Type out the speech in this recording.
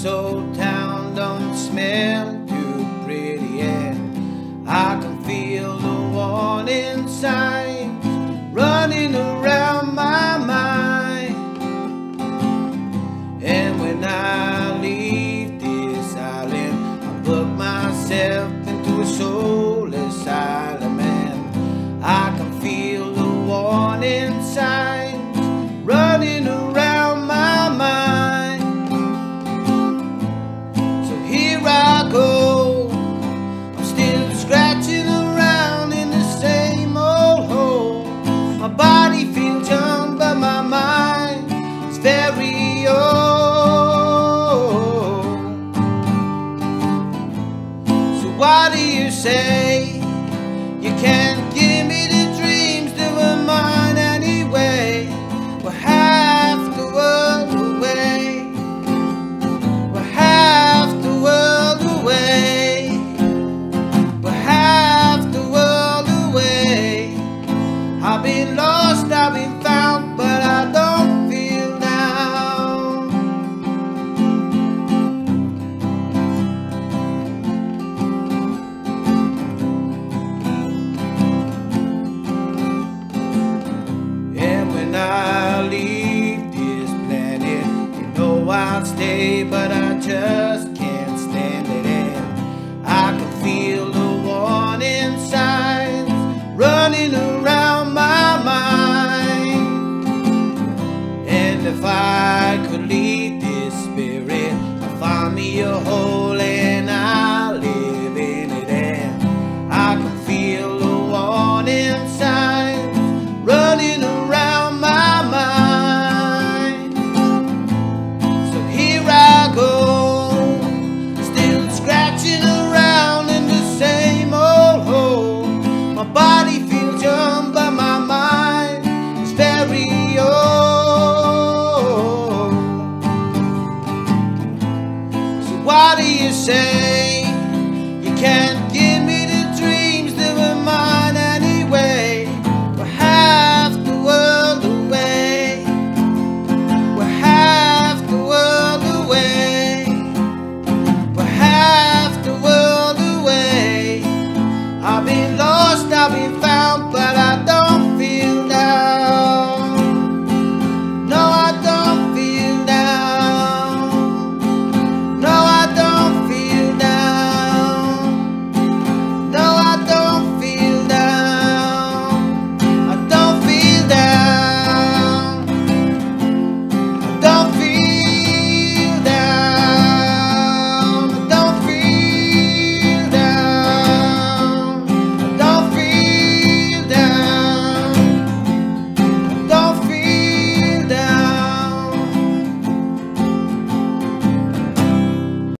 this old town don't smell too pretty, and I can feel the warning signs running around my mind. And when I leave this island, I book myself So do you say? You can't Stay, but I just can't stand it. And I can feel the warning signs running around my mind. And if I what do you say? You can't give me the dreams that were mine anyway. We're half the world away. We're half the world away. We're half the world away. I've been lost, I've been found.